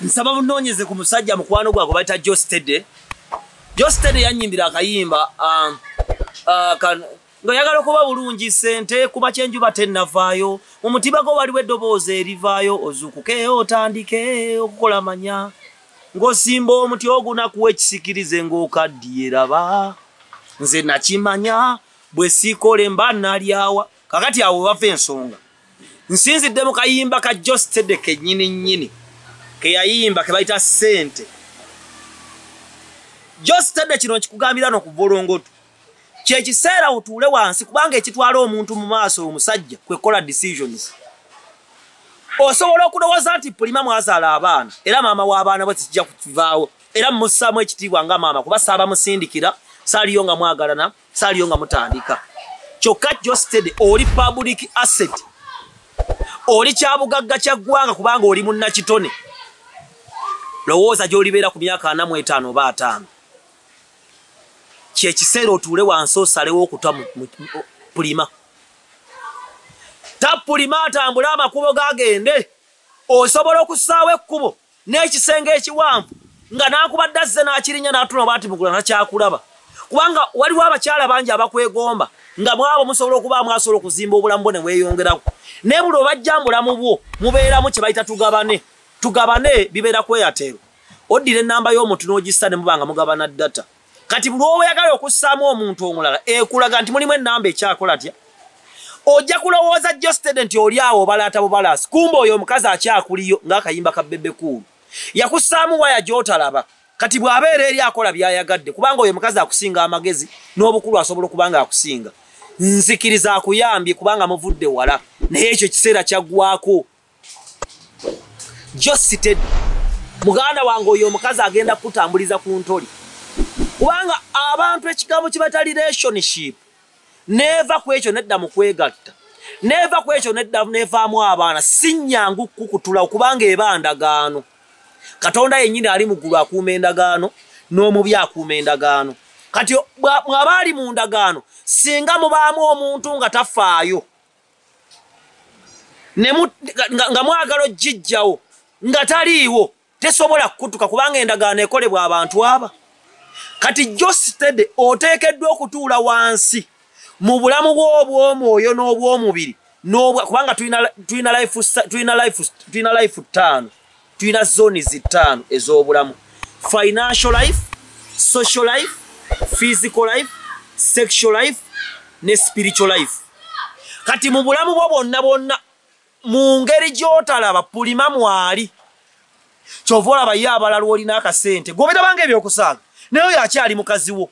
nsaba bunoonyeze ku musajja mukwano gwago bayita jostede jostede yanyimbira akayimba um, uh, nga yagala okuba bulungi sente kuba kyenjuba tennavaayo. Mu mutima gwo waliwo eddoboozi erivaayo ozuukuke otandike okukola manya ng'osimba omuti ogunakuwa ekisikirize ng'okaddiye raba nze nakimanya bwe siikole mba nalyawa. Kakati awo bava ensonga. Nsinzidde mu kayimba ka jostede kennyini nnyini keyayimba kebayita sente jostede kino nkikugambira nokuva olongoto kyekiseera otuule wansi kubanga ekitwala omuntu mu maaso omusajja kwekola decisions. Osobola okulowooza nti pulima mwazaala abaana era maama w'abaana bwe kijja kukivaawo era mussaamu ekitiibwa nga maama kuba saabamusindikira saaliyo nga mwagalana saaliyo nga mutandika. Kyokka josted oli public asset oli kyabugagga kya ggwanga kubanga oli munnakitone lowooza gy'olibeera ku myaka ana mu etaano oba ataano. Kyekiseera otuule wansi osalewo okutwa pulima. Tapulima atambule amakubo gagende osobola okussaawo ekkubo n'ekisenge ekiwanvu nga nakubadde azze n'akirinya n'atuna oba ati mugula nakyakulaba. Kubanga waliwo abakyala bangi abakwegomba nga mwabo musobola okuba mwasobola okuzimba obulamu bwo ne weeyongerako naye buli obajja mbulamu bwo mubeeramu kye bayita tugabane tugabane bibeera kweyateero oddira enamba y'omuntu n'ogissa ne muba nga mugabana data. Kati buli owoyagala okussaamu omuntu omulala ekulaga nti mulimu enamba ekyakola tya ojja kulowooza josted nti oli awo obalaata bubalaasi kumba oyo omukazi akyakuliyo ng'akayimba ka bebekuulu yakussaamu waya gy'otalaba. Kati bw'abeera eri akola by'ayagadde kubanga oyo omukazi akusinga amagezi n'obukulu asobola okuba nga akusinga nzikiriza akuyambye kubanga muvudde wala naye ekyo kiseera kyaggwako josited muganda wange oyo omukazi agenda kutambuliza ku ntoli. Kubanga abantu ekigambo kibata relationship. Neeva ku ekyo nedda mu kwegatta. Neeva ku ekyo nedda nevaamu abaana. Si nnyangu kukutula kubanga eba ndagaano. Katonda yennyini ali muggulu akuuma endagaano n'omubi akuuma endagaano. Kati mwaba ali mu ndagaano singa mubaamu omuntu nga tafaayo nga mwagala ogijjawo nga taliiwo tesobola kukutuka kubanga endagaano ekolebwa abantu aba. Kati josted oteekeddwa okutuula wansi mu bulamu bw'obwomwoyo n'obwomubiri kubanga tulina life ttaano tulina zones ttaano ez'obulamu. Financial life social life physical life sexual life ne spiritual life. Kati mu bulamu bwo bwonna bwonna mu ngeri gy'otalaba pulima mwali. Kyova olaba ye abalala olina akasente gobetabanga ebyokusaaga naye oyo akyali mukazi wo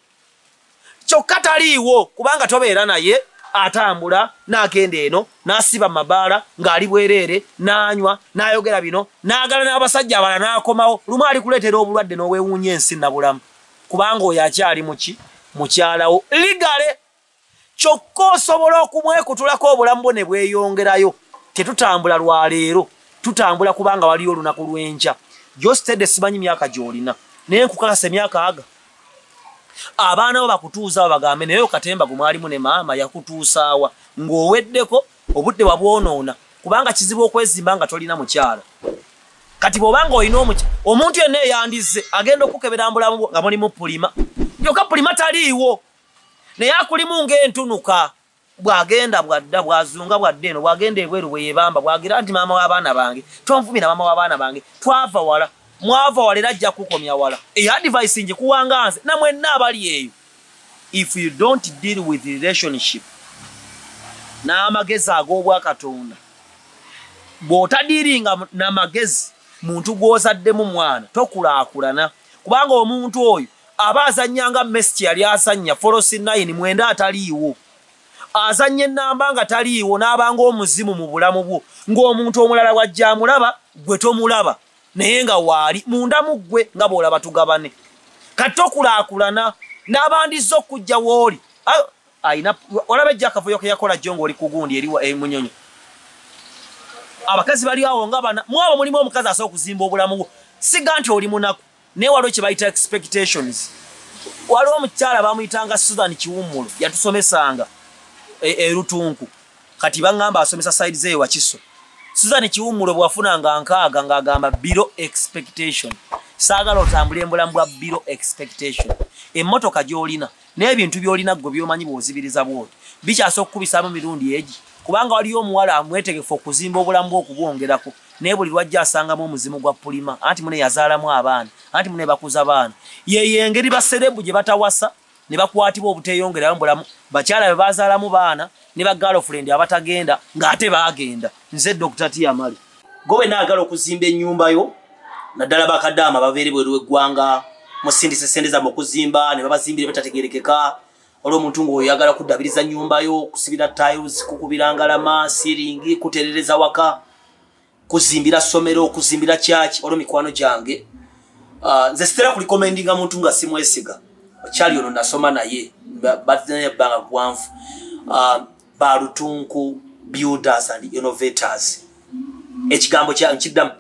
kyokka taliiwo kubanga tobeera naye atambula n'agenda eno n'asiba mabaala ng'ali bwereere n'anywa n'ayogera bino n'agala n'abasajja abala n'akomawo. Lumu ali kuleetera obulwadde n'oweewuunya ensi nabulamu kubanga oyo akyali muki mukyalawo ligale kyokka osobola okumwekutulako obulamu bwo ne bweyongerayo tetutambula lwaleero tutambula kubanga waliyo olunaku lw'enkya. Gyostedde simanyi myaka gy'olina naye nkukakasa emyaka aga. Abaana bo bakutuuza bo bagambe naye okatemba gwe mwalimu ne maama yakutuusaawa ng'oweddeko obudde wabwonoona kubanga kizibu okwezimba nga tolina mukyala. Kati bw'obanga olina omuntu yenna eyandize agenda okukebera mbulamu nga mulimu pulima yokka pulima taliiwo naye akulimu ng'entunuka bwagenda bwadda bwazunga bwadda eno bwagenda ebweru bwe yebamba bwagira nti maama w'abaana bange tonvumira maama w'abaana bange twava wala mwava wala era ajja kukomya wala. Eyo advice njikuwanga nze namwenna abali eyo. If you don't deal with relationship n'amagezi ag'obwakatonda bw'otadiiringa n'amagezi muntu gw'ozaddemu mwana tokulaakulana. Kubanga omuntu oyo aba azannyanga mesiki yali azannya forosi nayini mwenda ataliiwo azannya ennamba nga taliiwo n'abanga omuzimu mu bulamu bwo. Ng'omuntu omulala wajja amulaba gwe tomulaba naye nga waali munda mu ggwe nga bw'olaba tugabane. Kati tokulaakulana n'abandiza okujja wooli ayina olaba ejja akavuyo keyakola jjo ngaoli kugundi eri munyonyo abakazi bali awo nga bana mwabo mulimu omukazi asobola okuzimba obulamu bwo. Siga nti oli munaku naye waliwo kye bayita expectations. Waliwo omukyala bamuyitanga susan kiwummulo yatusomesanga erutunku kati baŋŋamba asomesa saidi zeeyo wakiso. Susan kiwumulo bwewafunanga nkaaga ng'agamba biro expectation. Saagala otambula embulamu bwa biro expectation. Emmotoka gy'olina n'ebintu by'olina gwe byomanyi bw'ozibiriza bwoti bikyasa okukubisaamu mirundi egi. Kubanga waliyo omuwala amwetegefu okuzimba obulamu bw'okubwongerako naye buli lwajja asangamu omuzimu gwa pulima. Anti mune yazaalamu abaana anti mune bakuza baana yeyo engeri baserebu gye batawasa ne bakwatibwa obuteeyongerayo mubulamu bakyala be bazaalamu baana ne bagirlfriend abatagenda ng'ate baagenda. Nze dr tiamali gobe naagala okuzimba ennyumbayo naddala bakadaama babeere bweru weggwanga musindise sente zamu okuzimba ne babazimbire batategerekeka olwo omuntu ngaoyagala kuddabiriza nyumbayo kusibira tiles kukubira ngalama siringi kuterereza waka kuzimbira somero kuzimbira kyaki olwo mikwano gyange. Uh, nze sitera kulikomendinga muntu nga simwesiga okyali ono nasoma naye baebbanga gwanvu uh, balutunku builders and innovators. Ekigambo nkiddamu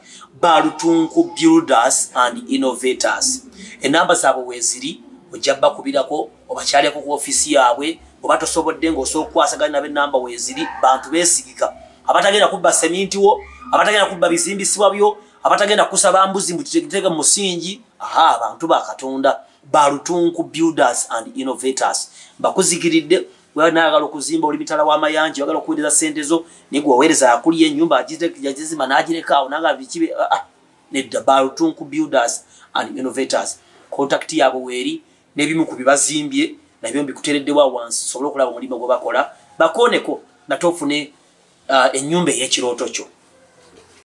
balutunku builders and innovators. Enamba zaabwe weziri ojja bakubirako obakyaleko ku ofiisi yaabwe oba tosobodde ngaosobola okukwasaganya nabo enamba weziri bantu besigika abatagenda kubba semintiwo abatagenda kubba bizimbisibwa byo abatagenda kusaba mbuzi mbutegeke musingi aha abantu bakatonda balutunku builders and innovators. Bakuzikiridde nayagala okuzimba oli mitala w'amayanja oyagala okuweereza sente zo naye gwewaweereza yakuliyo enyumba yagizima nagirekaawo naga bikibe ah, ah. nedda balutunku builders and innovators. Contact yaabwe weeri n'ebimu ku bibazimbye nabyo mbikuteereddewa wansi sobole okulaba omulimu gwe bakola. Bakooneko nate ofune uh, ennyumba ey'ekirooto kyo